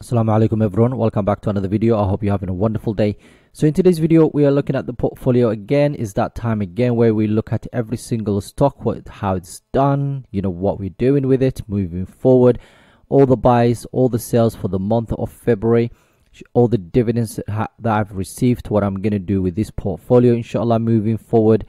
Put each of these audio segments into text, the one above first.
Assalamu alaikum everyone. Welcome back to another video. I hope you're having a wonderful day. So in today's video we are looking at the portfolio again. Is that time again where we look at every single stock what how it's done you know what we're doing with it moving forward all the buys all the sales for the month of february all the dividends that, that i've received what i'm going to do with this portfolio inshallah moving forward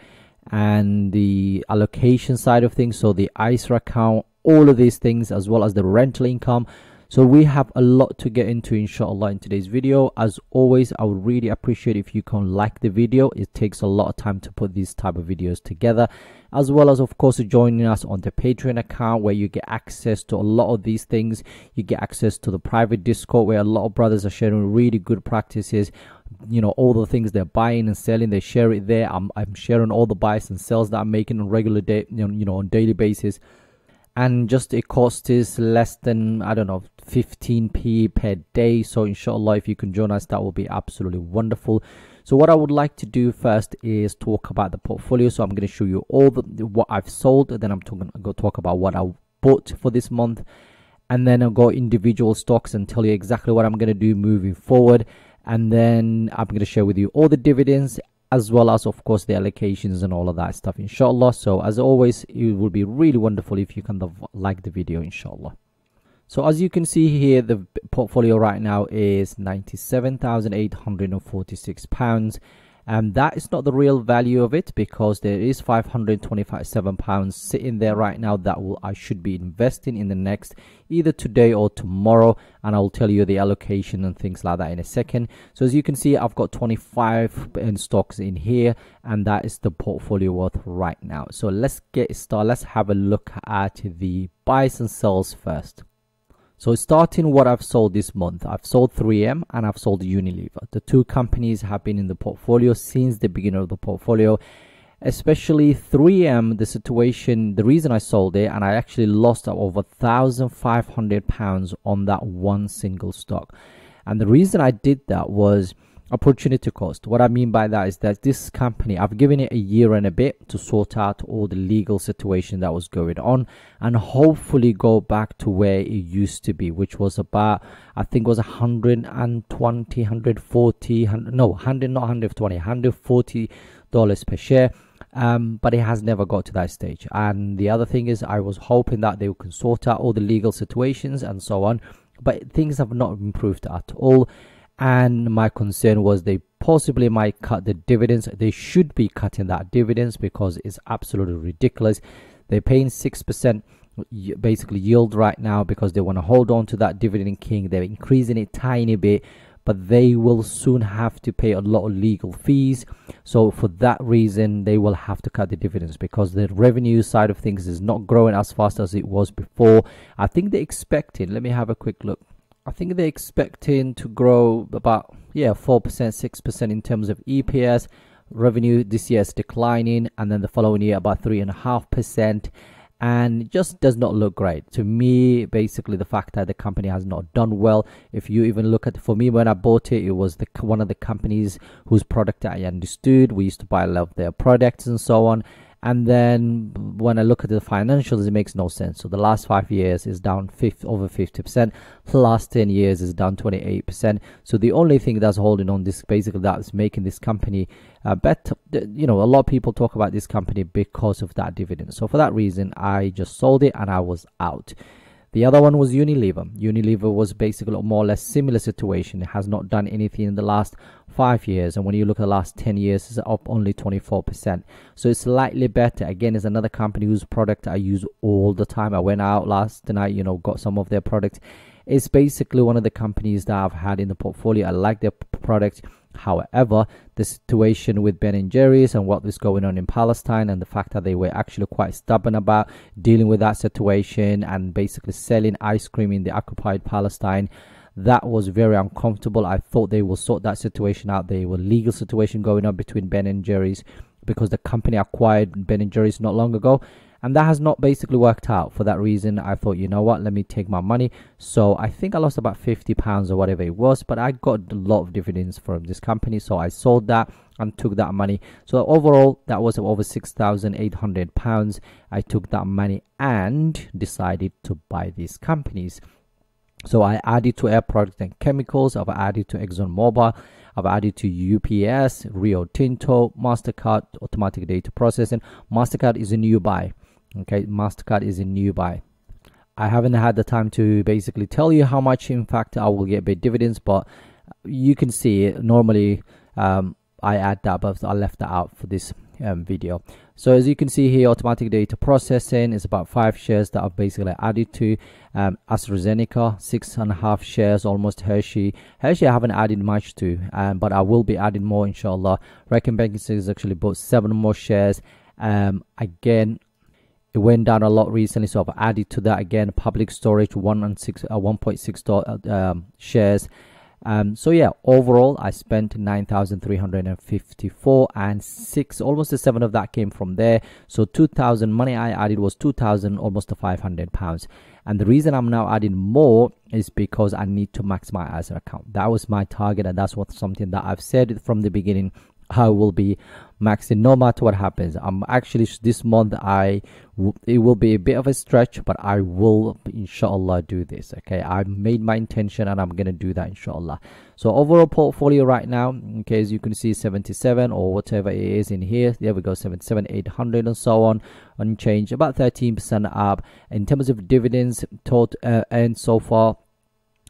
and the allocation side of things so the ISA account all of these things as well as the rental income so we have a lot to get into inshallah in today's video. As always, I would really appreciate if you can like the video. It takes a lot of time to put these type of videos together. As well as of course joining us on the Patreon account where you get access to a lot of these things. You get access to the private Discord where a lot of brothers are sharing really good practices you know all the things they're buying and selling they share it there i'm, I'm sharing all the buys and sells that i'm making on regular day you know, you know on daily basis and just it cost is less than i don't know 15p per day. So inshallah if you can join us that will be absolutely wonderful. So what i would like to do first is talk about the portfolio. So i'm going to show you all the what i've sold. Then i'm talking go talk about what i bought for this month. And then i'll go individual stocks and tell you exactly what i'm going to do moving forward. And then i'm going to share with you all the dividends as well as of course the allocations and all of that stuff inshallah. So as always it would be really wonderful if you can like the video inshallah. So as you can see here the portfolio right now is 97,846 pounds and that is not the real value of it because there is 527 pounds sitting there right now that will I should be investing in the next either today or tomorrow. And I'll tell you the allocation and things like that in a second. So as you can see I've got 25 in stocks in here and that is the portfolio worth right now. So let's get started. Let's have a look at the buys and sells first so starting what I've sold this month, I've sold 3M and I've sold Unilever. The two companies have been in the portfolio since the beginning of the portfolio. Especially 3M, the situation, the reason I sold it, and I actually lost over 1,500 pounds on that one single stock. And the reason I did that was opportunity cost. What I mean by that is that this company, I've given it a year and a bit to sort out all the legal situation that was going on and hopefully go back to where it used to be, which was about, I think was 120, 140, 100, no, 100, not 120, 140 dollars per share. Um, but it has never got to that stage. And the other thing is, I was hoping that they can sort out all the legal situations and so on, but things have not improved at all and my concern was they possibly might cut the dividends. They should be cutting that dividends because it's absolutely ridiculous. They're paying 6% basically yield right now because they want to hold on to that dividend king. They're increasing it tiny bit but they will soon have to pay a lot of legal fees. So for that reason they will have to cut the dividends because the revenue side of things is not growing as fast as it was before. I think they're expecting let me have a quick look I think they're expecting to grow about yeah four percent, six percent in terms of EPS. Revenue this year is declining, and then the following year about three and a half percent, and just does not look great to me. Basically, the fact that the company has not done well. If you even look at for me when I bought it, it was the one of the companies whose product I understood. We used to buy a lot of their products and so on and then when I look at the financials, it makes no sense. So the last five years is down 50, over 50%. The last 10 years is down 28%. So the only thing that's holding on this, basically, that's making this company uh, better. You know, a lot of people talk about this company because of that dividend. So for that reason, I just sold it and I was out. The other one was Unilever. Unilever was basically a more or less similar situation. It has not done anything in the last five years, and when you look at the last 10 years, it's up only 24%. So it's slightly better. Again, it's another company whose product I use all the time. I went out last night, you know, got some of their products. It's basically one of the companies that I've had in the portfolio. I like their product However, the situation with Ben and Jerry's and what was going on in Palestine and the fact that they were actually quite stubborn about dealing with that situation and basically selling ice cream in the occupied Palestine that was very uncomfortable. I thought they will sort that situation out. There was legal situation going on between Ben and Jerry's because the company acquired Ben and Jerry's not long ago and that has not basically worked out. For that reason i thought you know what? Let me take my money. So i think i lost about 50 pounds or whatever it was but i got a lot of dividends from this company so i sold that and took that money. So overall that was over 6800 pounds. I took that money and decided to buy these companies So I added to Air Products and Chemicals, I've added to ExxonMobil, I've added to UPS, Rio Tinto, MasterCard, automatic data processing. MasterCard is a new buy. Okay, MasterCard is a new buy. I haven't had the time to basically tell you how much, in fact, I will get paid dividends, but you can see normally um, I add that, but I left that out for this um, video. So as you can see here, automatic data processing is about five shares that I've basically added to. Um, AstraZeneca, six and a half shares, almost Hershey. Hershey I haven't added much to, um, but I will be adding more inshallah. Reckitt Benckiser is actually bought seven more shares. Um, again, it went down a lot recently, so I've added to that again. Public storage, one and six, uh, 1.6 uh, um, shares. Um, so yeah, overall I spent 9,354 and six, almost a seven of that came from there. So 2,000 money I added was 2,000, almost to 500 pounds. And the reason I'm now adding more is because I need to max my ISA account. That was my target, and that's what something that I've said from the beginning I will be maxing no matter what happens. I'm actually this month I it will be a bit of a stretch, but I will inshallah do this. Okay, I made my intention and I'm gonna do that inshallah. So overall portfolio right now, okay, as you can see, 77 or whatever it is in here. There we go, 77, 800 and so on, unchanged, about 13% up in terms of dividends. Total uh, and so far.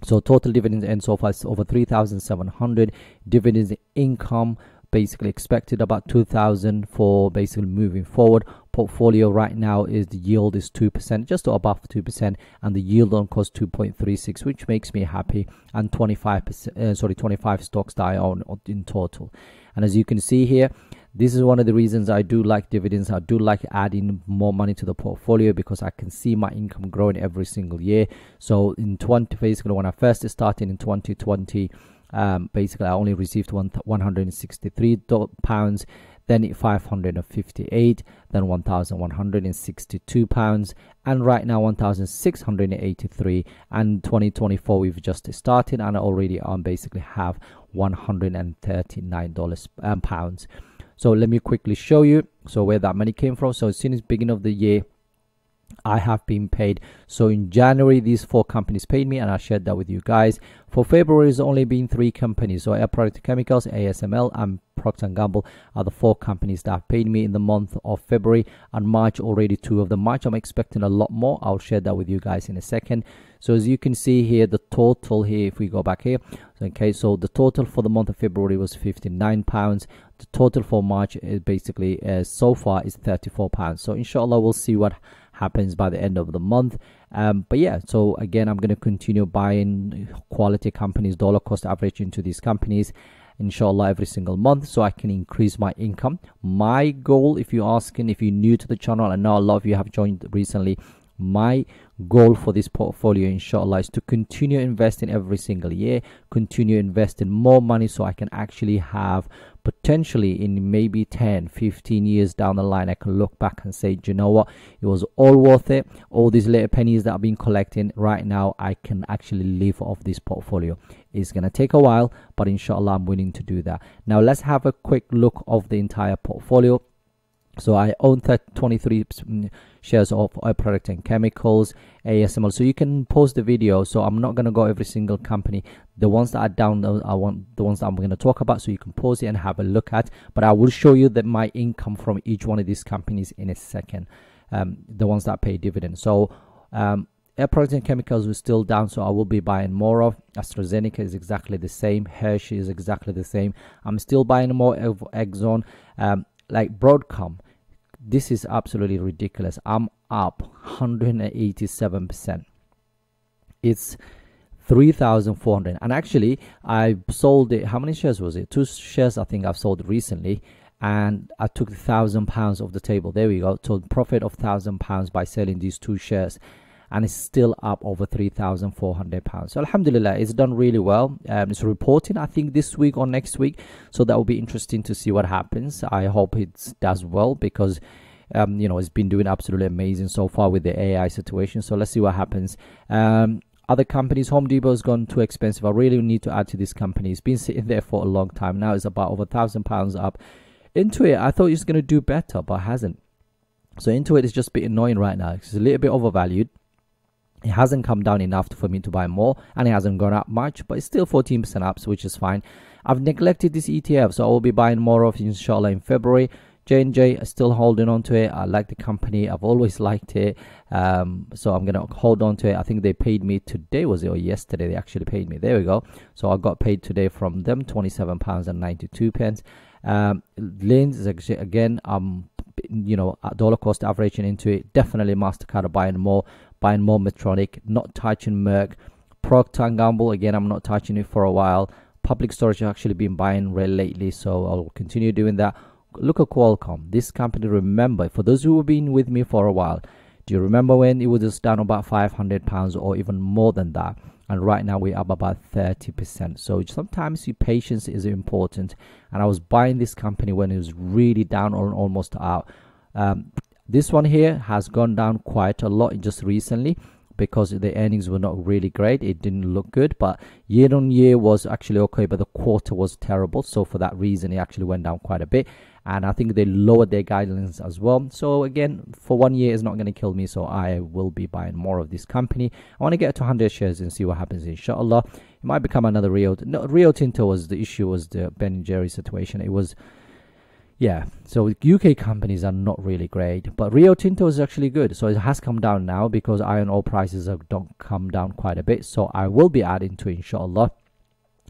So total dividends and so far is over 3,700 dividends income basically expected about 2000 for basically moving forward portfolio right now is the yield is 2% just above 2% and the yield on cost 2.36 which makes me happy and 25 uh, sorry 25 stocks that I own in total and as you can see here this is one of the reasons I do like dividends. I do like adding more money to the portfolio because I can see my income growing every single year. So in 20 basically when I first started in 2020 um, basically I only received one 163 pounds then 558 then 1162 pounds and right now 1683 and 2024 we've just started and already on basically have 139 dollars um, pounds. So let me quickly show you. So where that money came from. So since beginning of the year I have been paid. So in January, these four companies paid me, and I shared that with you guys. For February, it's only been three companies. So Air Product Chemicals, ASML, and Procter & Gamble are the four companies that have paid me in the month of February and March already two of the March I'm expecting a lot more I'll share that with you guys in a second so as you can see here the total here if we go back here okay so the total for the month of February was 59 pounds the total for March is basically uh, so far is 34 pounds so inshallah we'll see what happens by the end of the month. Um, but yeah, so again, I'm going to continue buying quality companies, dollar cost average into these companies inshallah every single month so i can increase my income my goal if you're asking if you're new to the channel and now a lot of you have joined recently my goal for this portfolio inshallah is to continue investing every single year continue investing more money so i can actually have potentially in maybe 10 15 years down the line i can look back and say do you know what? It was all worth it. All these little pennies that i've been collecting right now i can actually live off this portfolio. It's gonna take a while but inshallah i'm willing to do that. Now let's have a quick look of the entire portfolio so I own 23 shares of oil product and chemicals, ASML. So you can pause the video. So I'm not going to go every single company. The ones that are down, I want the ones that I'm going to talk about. So you can pause it and have a look at. But I will show you that my income from each one of these companies in a second. Um, the ones that pay dividends. So um, Air Products and Chemicals is still down, so I will be buying more of. AstraZeneca is exactly the same. Hershey is exactly the same. I'm still buying more of Exxon. Um, like Broadcom, this is absolutely ridiculous. I'm up 187% it's 3400 and actually i sold it. How many shares was it? Two shares i think i've sold recently. And i took thousand pounds off the table. There we go. So profit of thousand pounds by selling these two shares and it's still up over 3,400 pounds. So Alhamdulillah, it's done really well. Um, it's reporting, I think, this week or next week. So that will be interesting to see what happens. I hope it does well because. Um, you know, it's been doing absolutely amazing so far with the AI situation. So let's see what happens. Um, other companies, Home Depot has gone too expensive. I really need to add to this company. It's been sitting there for a long time now. It's about over a thousand pounds up. Intuit, I thought it's going to do better, but hasn't. So Intuit is just a bit annoying right now. It's a little bit overvalued it hasn't come down enough for me to buy more and it hasn't gone up much but it's still 14% up which is fine i've neglected this etf so i will be buying more of inshallah in february J&J is still holding on to it. I like the company. I've always liked it. Um, so I'm going to hold on to it. I think they paid me today, was it, or yesterday? They actually paid me. There we go. So I got paid today from them, £27 and 92 pence. Um, is again, um, you know, dollar cost averaging into it. Definitely MasterCard buying more, buying more Medtronic, not touching Merck. Procter & Gamble, again, I'm not touching it for a while. Public storage have actually been buying real lately, so I'll continue doing that look at Qualcomm. This company, remember, for those who have been with me for a while, do you remember when it was just down about 500 pounds or even more than that? And right now we're up about 30%. So sometimes your patience is important. And I was buying this company when it was really down or almost out. Um, this one here has gone down quite a lot just recently because the earnings were not really great. It didn't look good, but year on year was actually okay, but the quarter was terrible. So for that reason, it actually went down quite a bit. And I think they lowered their guidelines as well. So again, for one year, it's not going to kill me. So I will be buying more of this company. I want to get to 100 shares and see what happens. Inshallah, it might become another Rio. No, Rio Tinto was the issue. Was the Ben and Jerry situation? It was yeah, so UK companies are not really great, but Rio Tinto is actually good. So it has come down now because iron ore prices have don't come down quite a bit. So I will be adding to inshallah.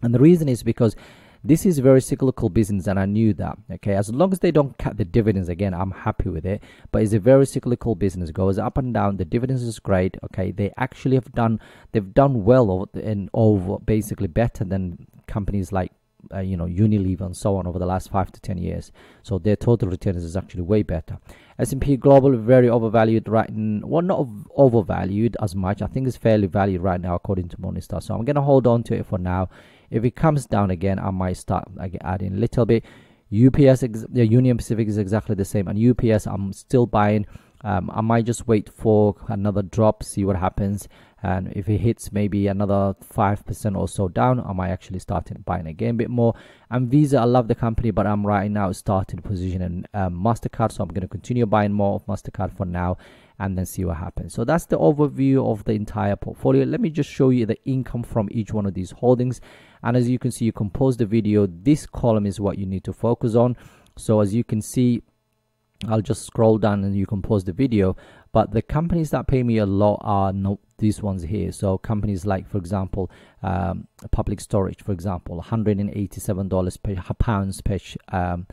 And the reason is because this is a very cyclical business and I knew that. Okay, as long as they don't cut the dividends again, I'm happy with it. But it's a very cyclical business, goes up and down. The dividends is great. Okay, they actually have done they've done well and over basically better than companies like uh, you know Unilever and so on over the last five to ten years. So their total returns is actually way better. S&P Global very overvalued right now. Well, not overvalued as much. I think it's fairly valued right now according to Morningstar. So I'm gonna hold on to it for now. If it comes down again, I might start adding a little bit. UPS, the Union Pacific is exactly the same, and UPS I'm still buying. Um, I might just wait for another drop, see what happens and if it hits maybe another 5% or so down i might actually start buying again a bit more. And visa i love the company but i'm right now starting position in um, mastercard. So i'm going to continue buying more of mastercard for now and then see what happens. So that's the overview of the entire portfolio. Let me just show you the income from each one of these holdings. And as you can see you compose the video. This column is what you need to focus on. So as you can see I'll just scroll down and you can pause the video. But the companies that pay me a lot are not these ones here. So companies like, for example, um, public storage, for example, $187 per pounds per um,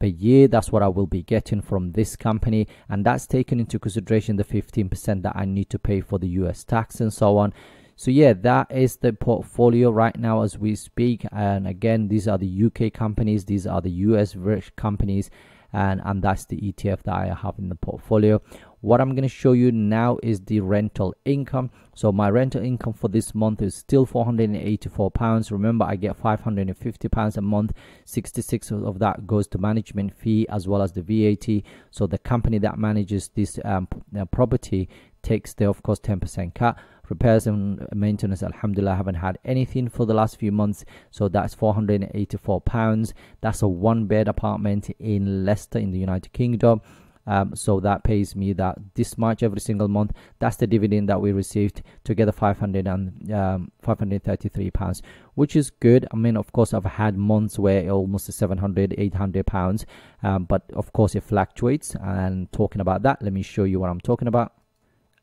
per year. That's what I will be getting from this company, and that's taken into consideration the 15% that I need to pay for the US tax and so on. So yeah, that is the portfolio right now as we speak. And again, these are the UK companies, these are the US companies and and that's the ETF that I have in the portfolio. What I'm going to show you now is the rental income. So my rental income for this month is still 484 pounds. Remember I get 550 pounds a month. 66 of that goes to management fee as well as the VAT so the company that manages this um, uh, property takes the of course 10% cut repairs and maintenance alhamdulillah I haven't had anything for the last few months. So that's 484 pounds. That's a one bed apartment in Leicester in the United Kingdom. Um, so that pays me that this much every single month. That's the dividend that we received together 500 and um, 533 pounds which is good. I mean of course i've had months where almost 700 800 pounds. Um, but of course it fluctuates. And talking about that let me show you what i'm talking about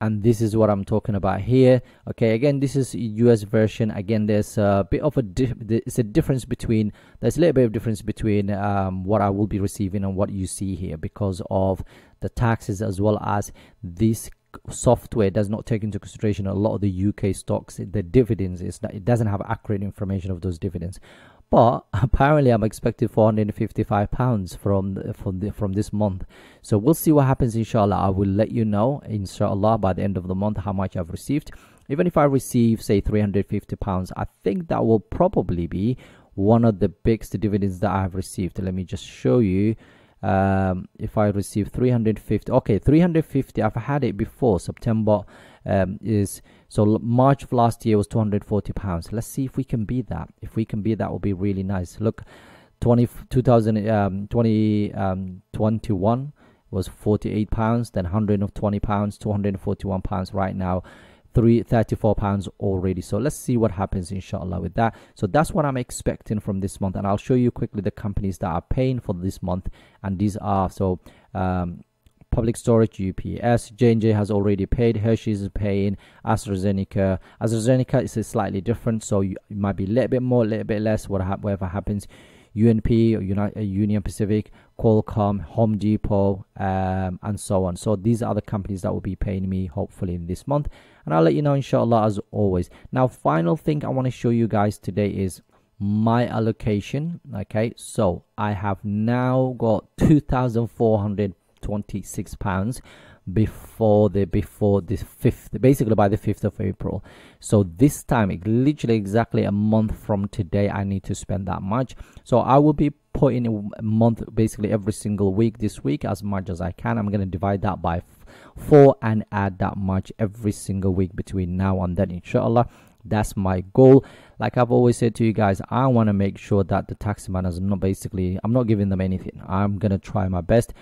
and this is what I'm talking about here. Okay again this is US version. Again there's a bit of a it's a difference between there's a little bit of difference between um, what I will be receiving and what you see here because of the taxes as well as this software does not take into consideration a lot of the UK stocks the dividends. Is that it doesn't have accurate information of those dividends. But apparently I'm expecting 455 pounds from from the, from this month. So we'll see what happens inshallah. I will let you know inshallah by the end of the month how much I've received. Even if I receive say 350 pounds I think that will probably be one of the biggest dividends that I've received. Let me just show you um, if I receive 350 okay 350 I've had it before. September um, is so March of last year was 240 pounds. Let's see if we can beat that. If we can beat that will be really nice. Look 20 2020 um, um, 21 was 48 pounds then 120 pounds 241 pounds right now three 34 pounds already so let's see what happens inshallah with that so that's what i'm expecting from this month and i'll show you quickly the companies that are paying for this month and these are so um, public storage UPS. J&J has already paid. Hershey's is paying. AstraZeneca. AstraZeneca is slightly different, so you, it might be a little bit more, a little bit less, whatever happens. UNP, United, Union Pacific, Qualcomm, Home Depot, um, and so on. So these are the companies that will be paying me hopefully in this month, and I'll let you know inshallah as always. Now, final thing I want to show you guys today is my allocation. Okay, so I have now got 2,426 pounds before the before the fifth basically by the 5th of april. So this time it literally exactly a month from today i need to spend that much. So i will be putting a month basically every single week this week as much as i can. I'm going to divide that by four and add that much every single week between now and then inshallah. That's my goal. Like i've always said to you guys i want to make sure that the taxi man is not basically i'm not giving them anything. I'm gonna try my best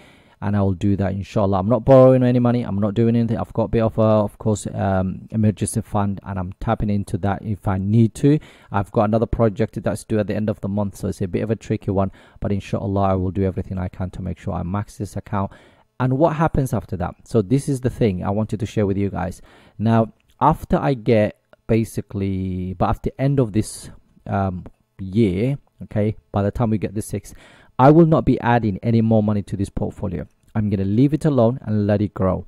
and I will do that inshallah. I'm not borrowing any money. I'm not doing anything. I've got a bit of a, of course, um, emergency fund, and I'm tapping into that if I need to. I've got another project that's due at the end of the month, so it's a bit of a tricky one. But inshallah, I will do everything I can to make sure I max this account. And what happens after that? So this is the thing I wanted to share with you guys. Now, after I get basically, but at the end of this um, year, okay, by the time we get the six, I will not be adding any more money to this portfolio. I'm going to leave it alone and let it grow.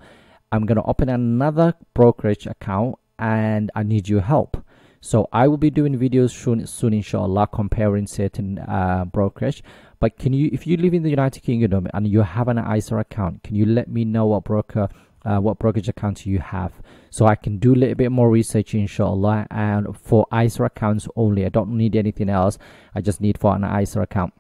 I'm going to open another brokerage account and I need your help. So I will be doing videos soon, soon inshallah, comparing certain uh, brokerage. But can you, if you live in the United Kingdom and you have an ISA account, can you let me know what broker, uh, what brokerage account you have, so I can do a little bit more research, inshallah. And for ISA accounts only, I don't need anything else. I just need for an ISA account.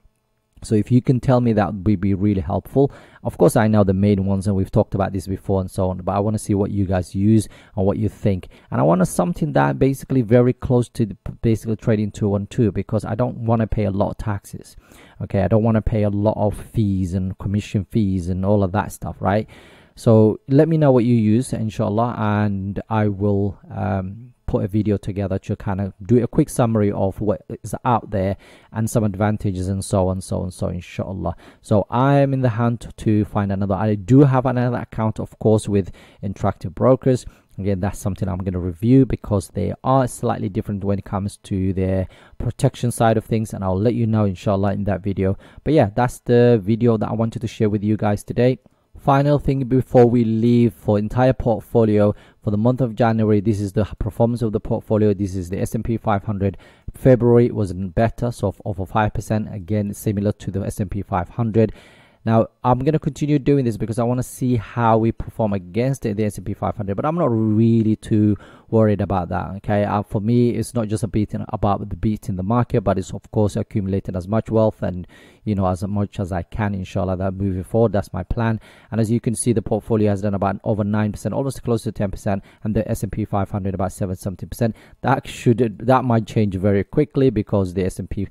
So if you can tell me that would be really helpful. Of course, I know the main ones and we've talked about this before and so on, but I want to see what you guys use and what you think. And I want to something that basically very close to basically trading 212 because I don't want to pay a lot of taxes. Okay, I don't want to pay a lot of fees and commission fees and all of that stuff, right? So let me know what you use, inshallah, and I will um, put a video together to kind of do a quick summary of what is out there and some advantages and so on so on so inshallah. So i am in the hunt to find another i do have another account of course with interactive brokers. Again that's something i'm going to review because they are slightly different when it comes to their protection side of things and i'll let you know inshallah in that video. But yeah that's the video that i wanted to share with you guys today final thing before we leave for entire portfolio for the month of January this is the performance of the portfolio. This is the S&P 500 February was better so over 5% again similar to the S&P 500 now I'm going to continue doing this because I want to see how we perform against the, S&P 500 but I'm not really too worried about that okay? Uh, for me it's not just a beat in, about the beat in the market but it's of course accumulating as much wealth and you know as much as I can inshallah that moving forward. That's my plan. And as you can see the portfolio has done about over 9% almost close to 10% and the S&P 500 about 7 70% that should that might change very quickly because the S&P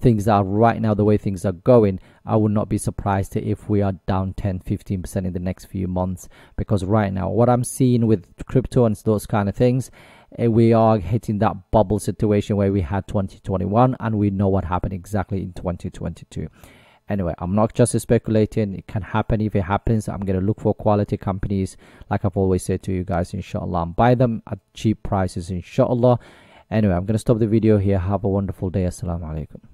things are right now the way things are going i would not be surprised if we are down 10 15% in the next few months because right now what i'm seeing with crypto and those kind of things eh, we are hitting that bubble situation where we had 2021 and we know what happened exactly in 2022 anyway i'm not just speculating. It can happen. If it happens i'm going to look for quality companies. Like i've always said to you guys inshallah and buy them at cheap prices inshallah. Anyway i'm going to stop the video here. Have a wonderful day. Assalamu alaikum